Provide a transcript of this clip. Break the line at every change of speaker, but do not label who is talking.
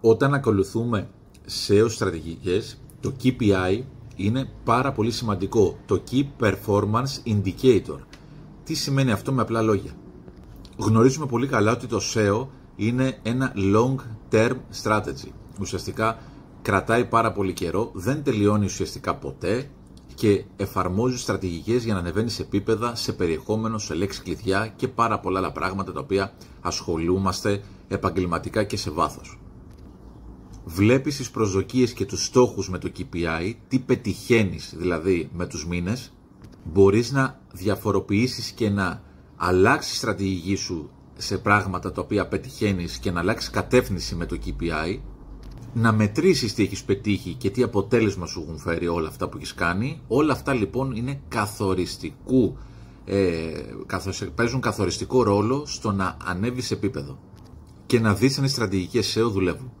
Όταν ακολουθούμε SEO στρατηγικές, το KPI είναι πάρα πολύ σημαντικό. Το Key Performance Indicator. Τι σημαίνει αυτό με απλά λόγια; Γνωρίζουμε πολύ καλά ότι το SEO είναι ένα long term strategy. Ουσιαστικά κρατάει πάρα πολύ καιρό, δεν τελειώνει ουσιαστικά ποτέ και εφαρμόζει στρατηγικές για να ανεβαίνει σε επίπεδα, σε περιεχόμενο, σε λέξη κλειδιά και πάρα πολλά άλλα πράγματα τα οποία ασχολούμαστε επαγγελματικά και σε βάθος. Βλέπεις τις προσδοκίες και τους στόχους με το KPI, τι πετυχαίνεις δηλαδή με τους μήνες, μπορείς να διαφοροποιήσεις και να αλλάξεις στρατηγική σου σε πράγματα τα οποία πετυχαίνεις και να αλλάξεις κατεύθυνση με το KPI, να μετρήσεις τι έχεις πετύχει και τι αποτέλεσμα σου έχουν φέρει όλα αυτά που έχεις κάνει. Όλα αυτά λοιπόν είναι καθοριστικού, ε, παίζουν καθοριστικό ρόλο στο να ανέβεις επίπεδο και να δεις αν οι στρατηγικές SEO δουλεύουν.